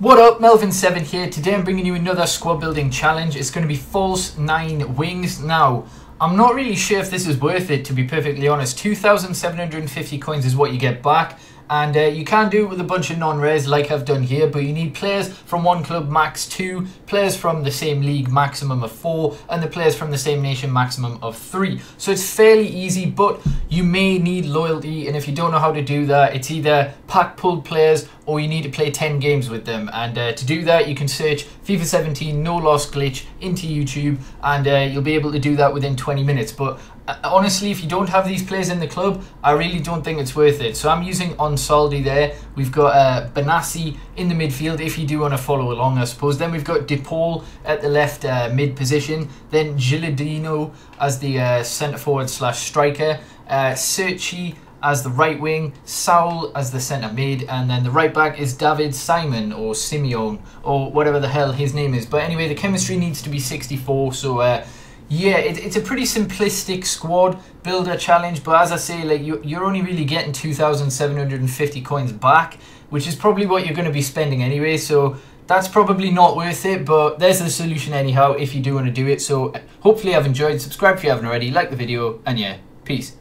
What up, Melvin7 here. Today I'm bringing you another squad building challenge. It's going to be false 9 wings. Now, I'm not really sure if this is worth it, to be perfectly honest. 2,750 coins is what you get back. And uh, you can do it with a bunch of non-res like I've done here, but you need players from one club max two, players from the same league maximum of four, and the players from the same nation maximum of three. So it's fairly easy, but you may need loyalty, and if you don't know how to do that, it's either pack pulled players or you need to play 10 games with them. And uh, to do that, you can search FIFA 17 No Loss Glitch into YouTube, and uh, you'll be able to do that within 20 minutes. But uh, honestly, if you don't have these players in the club, I really don't think it's worth it. So I'm using Ansaldi there. We've got uh, Benassi in the midfield, if you do want to follow along, I suppose. Then we've got DePaul at the left uh, mid position. Then Gilardino as the uh, centre forward slash striker. Uh, Cerci as the right wing, Saul as the centre mid, and then the right back is David Simon or Simeon or whatever the hell his name is. But anyway, the chemistry needs to be 64, so uh, yeah, it, it's a pretty simplistic squad builder challenge, but as I say, like you, you're only really getting 2,750 coins back, which is probably what you're going to be spending anyway. So that's probably not worth it, but there's the solution anyhow if you do want to do it. So hopefully I've enjoyed. Subscribe if you haven't already, like the video, and yeah, peace.